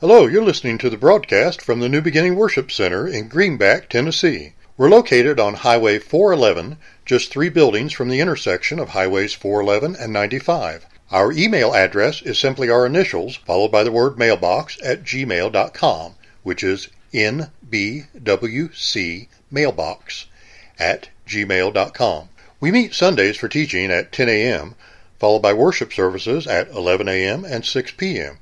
Hello, you're listening to the broadcast from the New Beginning Worship Center in Greenback, Tennessee. We're located on Highway 411, just three buildings from the intersection of Highways 411 and 95. Our email address is simply our initials followed by the word mailbox at gmail.com, which is nbwc mailbox at gmail.com. We meet Sundays for teaching at 10 a.m., followed by worship services at 11 a.m. and 6 p.m.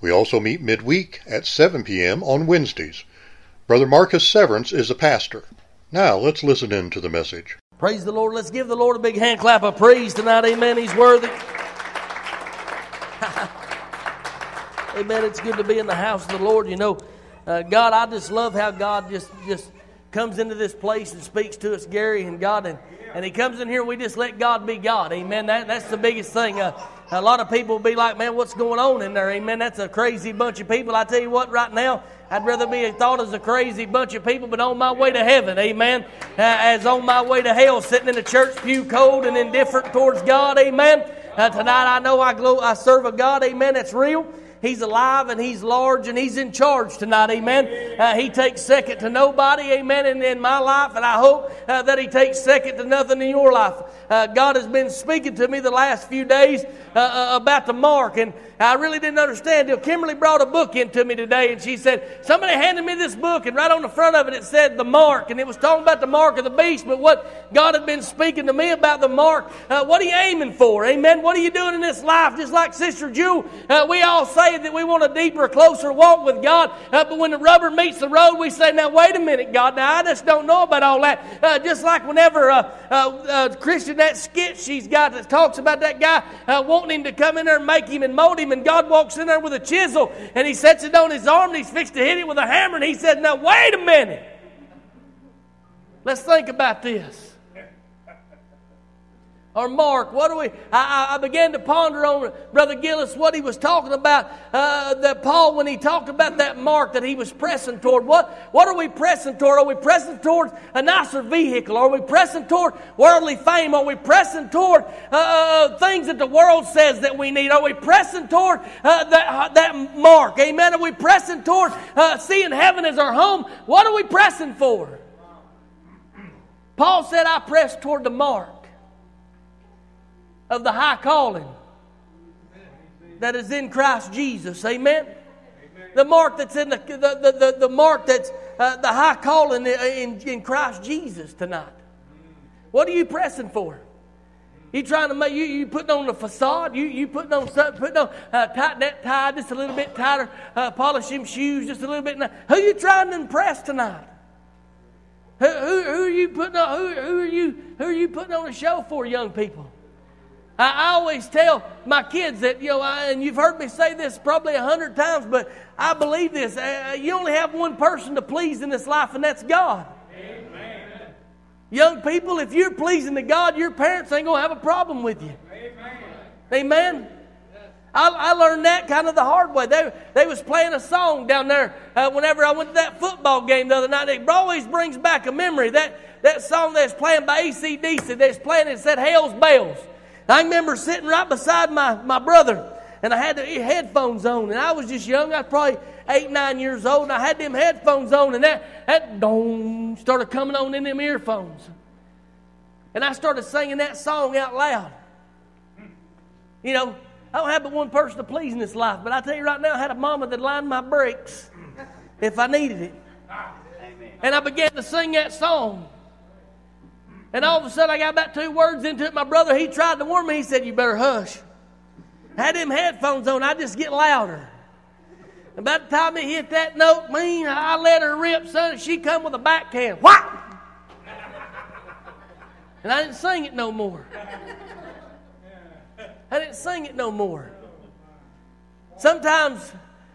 We also meet midweek at 7 p.m. on Wednesdays. Brother Marcus Severance is the pastor. Now let's listen in to the message. Praise the Lord. Let's give the Lord a big hand clap of praise tonight. Amen. He's worthy. Amen. It's good to be in the house of the Lord. You know, uh, God, I just love how God just just comes into this place and speaks to us, Gary and God, and, and He comes in here. We just let God be God. Amen. That, that's the biggest thing. Uh, a lot of people will be like, "Man, what's going on in there?" Amen. That's a crazy bunch of people. I tell you what, right now, I'd rather be thought as a crazy bunch of people, but on my way to heaven, amen, uh, as on my way to hell, sitting in a church pew cold and indifferent towards God, amen. Uh, tonight I know I, glo- I serve a God, amen, that's real. He's alive and He's large and He's in charge tonight. Amen. Uh, he takes second to nobody. Amen. In, in my life, and I hope uh, that He takes second to nothing in your life. Uh, God has been speaking to me the last few days uh, uh, about the mark, and I really didn't understand until Kimberly brought a book into me today, and she said, Somebody handed me this book, and right on the front of it, it said the mark, and it was talking about the mark of the beast. But what God had been speaking to me about the mark, uh, what are you aiming for? Amen. What are you doing in this life? Just like Sister Jewel, we all say that we want a deeper, closer walk with God. Uh, but when the rubber meets the road, we say, now, wait a minute, God. Now, I just don't know about all that. Uh, just like whenever uh, uh, uh Christian, that skit she's got that talks about that guy uh, wanting him to come in there and make him and mold him, and God walks in there with a chisel and he sets it on his arm and he's fixed to hit it with a hammer, and he said, now, wait a minute. Let's think about this or Mark. What do we? I, I, began to ponder on Brother Gillis what he was talking about. Uh, that Paul, when he talked about that mark that he was pressing toward, what what are we pressing toward? Are we pressing toward a nicer vehicle? Are we pressing toward worldly fame? Are we pressing toward uh, uh things that the world says that we need? Are we pressing toward uh, that uh, that mark? Amen. Are we pressing toward uh, seeing heaven as our home? What are we pressing for? Paul said, "I press toward the mark." Of the high calling that is in Christ Jesus. Amen. The mark that's in the, the, the, the, the mark that's uh, the high calling in, in Christ Jesus tonight. What are you pressing for? You trying to make you you putting on the facade? You you putting on something? Putting on uh, tight that tie just a little bit tighter, uh, polish them shoes just a little bit. Who are you trying to impress tonight? Who, who, who are you putting on? Who, who are you who are you putting on a show for, young people? I, I always tell my kids that, you know, I, and you've heard me say this probably a hundred times, but I believe this. Uh, you only have one person to please in this life, and that's God. Amen. Young people, if you're pleasing to God, your parents ain't going to have a problem with you. Amen. Amen. I, I, learned that kind of the hard way. They, they was playing a song down there uh, whenever I went to that football game the other night. It always brings back a memory. That, that song that's playing by ACDC, that's playing, it said Hell's Bells. I remember sitting right beside my, my brother, and I had the headphones on, and I was just young. I was probably eight, nine years old, and I had them headphones on, and that, that dong started coming on in them earphones. And I started singing that song out loud. You know, I don't have but one person to please in this life, but I tell you right now, I had a mama that lined my brakes if I needed it. And I began to sing that song. And all of a sudden, I got about two words into it. My brother, he tried to warn me. He said, You better hush. I had them headphones on. I just get louder. And by the time it hit that note, mean, I let her rip, son. She come with a backhand. What? And I didn't sing it no more. I didn't sing it no more. Sometimes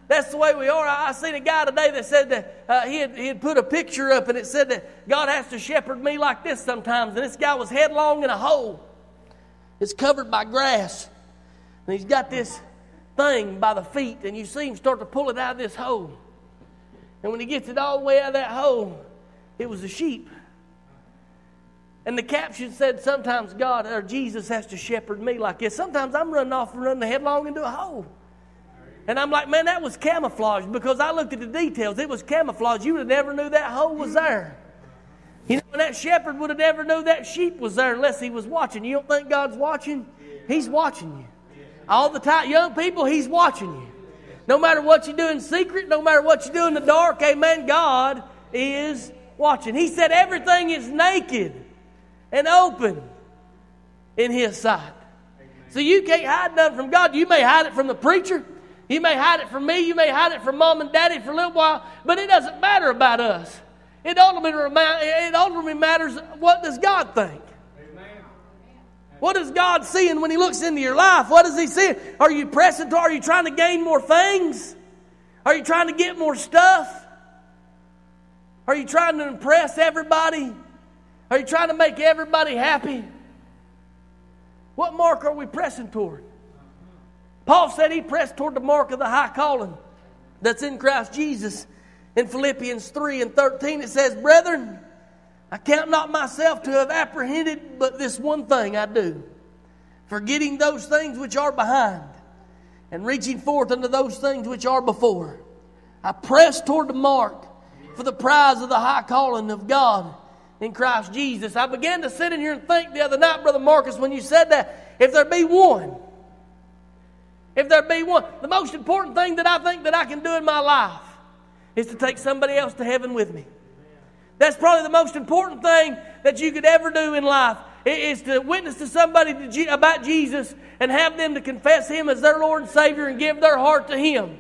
that's the way we are. I, I seen a guy today that said that uh, he, had, he had put a picture up and it said that God has to shepherd me like this sometimes. And this guy was headlong in a hole. It's covered by grass. And he's got this thing by the feet, and you see him start to pull it out of this hole. And when he gets it all the way out of that hole, it was a sheep. And the caption said, Sometimes God or Jesus has to shepherd me like this. Sometimes I'm running off and running headlong into a hole. And I'm like, man, that was camouflage because I looked at the details. It was camouflage. You would have never knew that hole was there. You know, that shepherd would have never knew that sheep was there unless he was watching. You don't think God's watching? He's watching you. All the time, young people, He's watching you. No matter what you do in secret, no matter what you do in the dark, amen, God is watching. He said everything is naked and open in His sight. So you can't hide nothing from God. You may hide it from the preacher. You may hide it from me. You may hide it from mom and daddy for a little while, but it doesn't matter about us. It ultimately, it ultimately matters what does God think? What is God seeing when He looks into your life? What is He seeing? Are you pressing to? Are you trying to gain more things? Are you trying to get more stuff? Are you trying to impress everybody? Are you trying to make everybody happy? What mark are we pressing toward? Paul said he pressed toward the mark of the high calling that's in Christ Jesus. In Philippians 3 and 13, it says, Brethren, I count not myself to have apprehended, but this one thing I do, forgetting those things which are behind, and reaching forth unto those things which are before. I press toward the mark for the prize of the high calling of God in Christ Jesus. I began to sit in here and think the other night, Brother Marcus, when you said that, if there be one, if there be one, the most important thing that I think that I can do in my life is to take somebody else to heaven with me. That's probably the most important thing that you could ever do in life is to witness to somebody about Jesus and have them to confess Him as their Lord and Savior and give their heart to Him.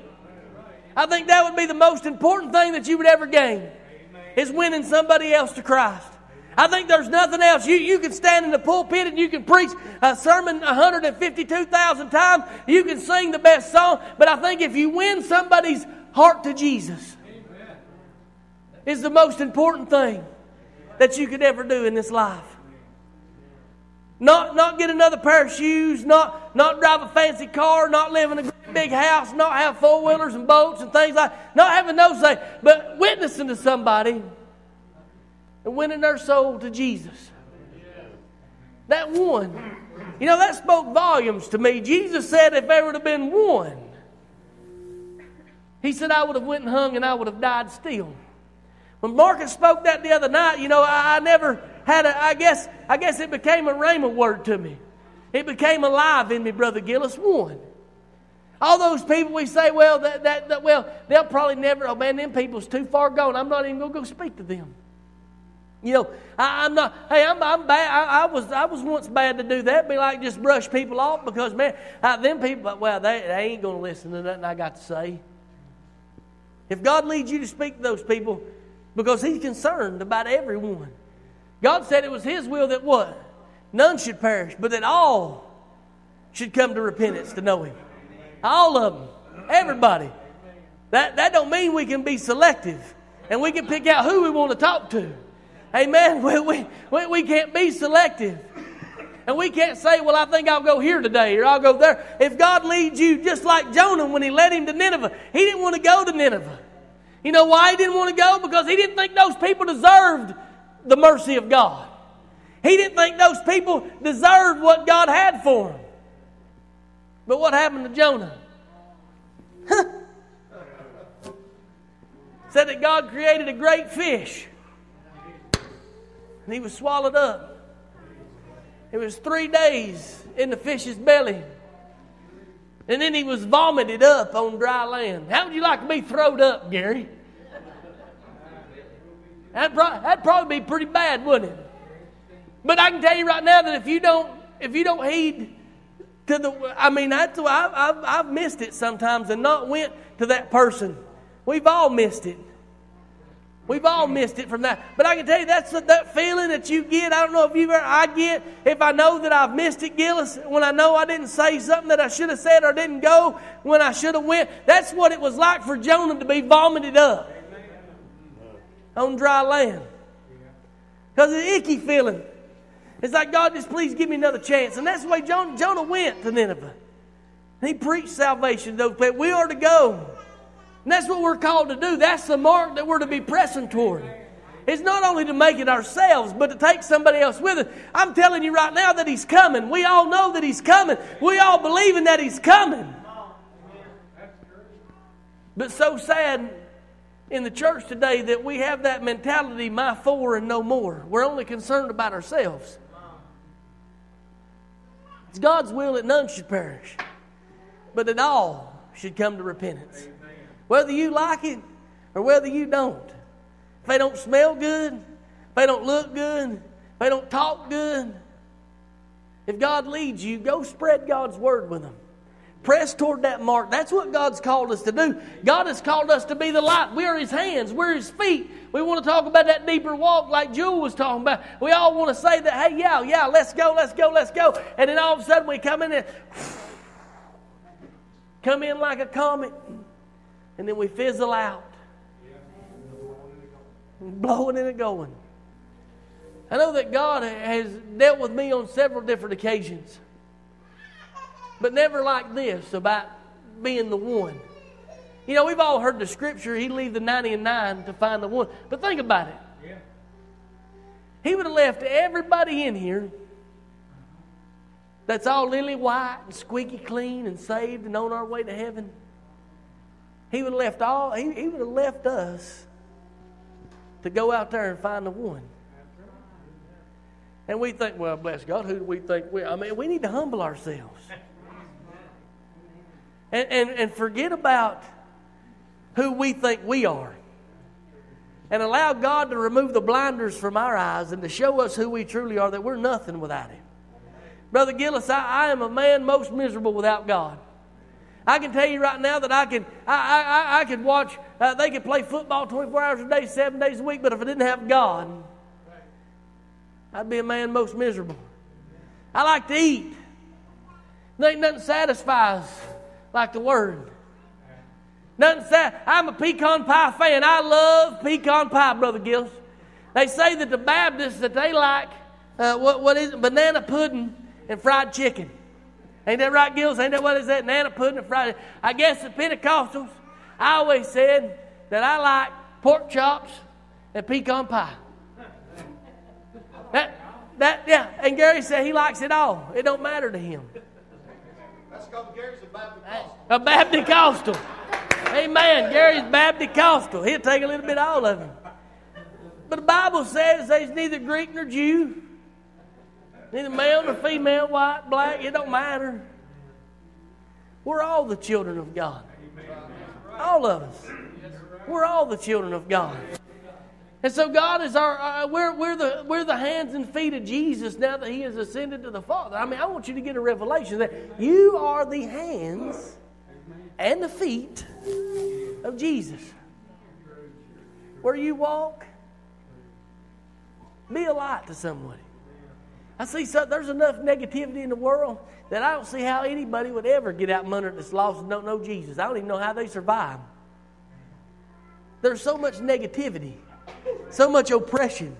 I think that would be the most important thing that you would ever gain is winning somebody else to Christ. I think there's nothing else. You, you can stand in the pulpit and you can preach a sermon 152,000 times. You can sing the best song. But I think if you win somebody's heart to Jesus, is the most important thing that you could ever do in this life. Not, not get another pair of shoes, not, not drive a fancy car, not live in a big house, not have four wheelers and boats and things like not having those things, but witnessing to somebody and winning their soul to Jesus. That one. You know, that spoke volumes to me. Jesus said if there would have been one, he said I would have went and hung and I would have died still. When Marcus spoke that the other night, you know, I, I never had a, I guess, I guess it became a rhema word to me. It became alive in me, Brother Gillis. One. All those people we say, well, that, that, that, well, they'll probably never, oh man, them people's too far gone. I'm not even going to go speak to them. You know, I, am not. Hey, I'm, I'm bad. I, I, was I was once bad to do that. Be like just brush people off because man, I, them people. Well, they, they ain't going to listen to nothing I got to say. If God leads you to speak to those people, because He's concerned about everyone. God said it was His will that what none should perish, but that all should come to repentance to know Him. All of them, everybody. That that don't mean we can be selective and we can pick out who we want to talk to. Amen. We, we, we can't be selective. And we can't say, well, I think I'll go here today or I'll go there. If God leads you, just like Jonah when he led him to Nineveh, he didn't want to go to Nineveh. You know why he didn't want to go? Because he didn't think those people deserved the mercy of God. He didn't think those people deserved what God had for them. But what happened to Jonah? Said that God created a great fish and he was swallowed up. It was three days in the fish's belly. And then he was vomited up on dry land. How would you like to be thrown up, Gary? That'd, pro- that'd probably be pretty bad, wouldn't it? But I can tell you right now that if you don't, if you don't heed to the, I mean, that's, I've, I've, I've missed it sometimes and not went to that person. We've all missed it. We've all missed it from that. But I can tell you that's that feeling that you get. I don't know if you've ever, I get if I know that I've missed it, Gillis, when I know I didn't say something that I should have said or didn't go when I should have went. That's what it was like for Jonah to be vomited up on dry land. Because of the icky feeling. It's like, God, just please give me another chance. And that's the way Jonah, Jonah went to Nineveh. He preached salvation to those people. We are to go. And that's what we're called to do. That's the mark that we're to be pressing toward. It's not only to make it ourselves, but to take somebody else with us. I'm telling you right now that He's coming. We all know that He's coming. We all believe in that He's coming. But so sad in the church today that we have that mentality, my four and no more. We're only concerned about ourselves. It's God's will that none should perish, but that all should come to repentance. Whether you like it or whether you don't. If they don't smell good, if they don't look good, if they don't talk good, if God leads you, go spread God's word with them. Press toward that mark. That's what God's called us to do. God has called us to be the light. We are His hands, we're His feet. We want to talk about that deeper walk like Jewel was talking about. We all want to say that, hey, yeah, yeah, let's go, let's go, let's go. And then all of a sudden we come in and come in like a comet, and then we fizzle out. Blowing and going. I know that God has dealt with me on several different occasions, but never like this about being the one. You know, we've all heard the scripture, he'd leave the 90 and 9 to find the one. But think about it. He would have left everybody in here that's all lily white and squeaky clean and saved and on our way to heaven. He would have left all, he, he would have left us to go out there and find the one. And we think, well, bless God, who do we think we I mean, we need to humble ourselves. And, and, and forget about who we think we are. And allow God to remove the blinders from our eyes and to show us who we truly are, that we're nothing without Him. Brother Gillis, I, I am a man most miserable without God. I can tell you right now that I can I, I, I could watch, uh, they could play football 24 hours a day, seven days a week, but if I didn't have God, I'd be a man most miserable. I like to eat. Ain't nothing satisfies like the Word. Nothing sad. I'm a pecan pie fan. I love pecan pie, Brother Gills. They say that the Baptists that they like uh, what what is it? banana pudding and fried chicken. Ain't that right, Gills? Ain't that what is that? Banana pudding and fried. I guess the Pentecostals. I always said that I like pork chops and pecan pie. That that yeah. And Gary said he likes it all. It don't matter to him. That's because Gary's a Baptist. A Baptist Coastal. Amen. Gary's Baptist Coastal. He'll take a little bit of all of him. But the Bible says there's neither Greek nor Jew, neither male nor female, white, black, it don't matter. We're all the children of God. All of us. We're all the children of God. And so God is our, uh, we're, we're, the, we're the hands and feet of Jesus now that He has ascended to the Father. I mean, I want you to get a revelation that you are the hands and the feet of Jesus. Where you walk, be a light to somebody. I see so, there's enough negativity in the world that I don't see how anybody would ever get out from under this lost and don't know Jesus. I don't even know how they survive. There's so much negativity so much oppression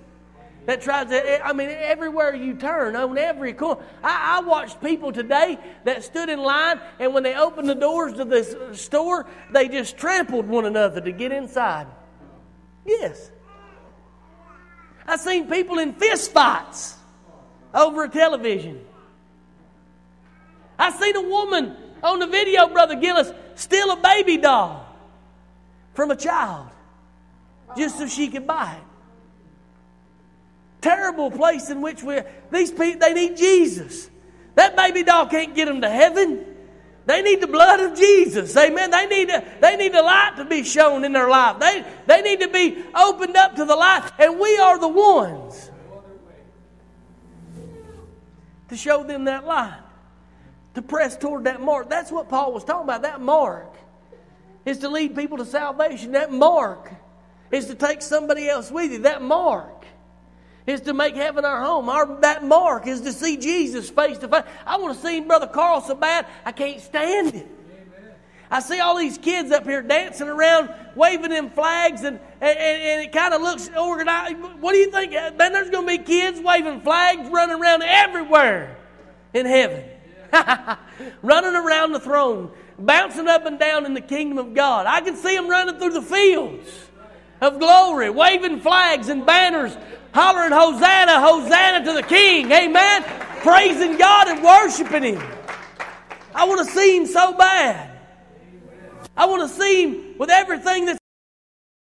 that tries to, I mean, everywhere you turn, on every corner. I, I, watched people today that stood in line, and when they opened the doors to this store, they just trampled one another to get inside. Yes. I've seen people in fist fights over television. I seen a woman on the video, Brother Gillis, steal a baby doll from a child just so she could buy it. Terrible place in which we these people they need Jesus. That baby doll can't get them to heaven. They need the blood of Jesus. Amen. They need a, they need the light to be shown in their life. They, they need to be opened up to the light. And we are the ones to show them that light. To press toward that mark. That's what Paul was talking about. That mark is to lead people to salvation. That mark is to take somebody else with you. That mark is to make heaven our home. Our, that mark is to see Jesus face to face. I want to see Brother Carl so bad, I can't stand it. I see all these kids up here dancing around, waving them flags, and, and, and it kind of looks organized. What do you think? Man, there's going to be kids waving flags running around everywhere in heaven. running around the throne, bouncing up and down in the kingdom of God. I can see them running through the fields of glory, waving flags and banners, hollering, Hosanna, Hosanna to the King. Amen. Praising God and worshiping Him. I want to see Him so bad. I want to see Him with everything that's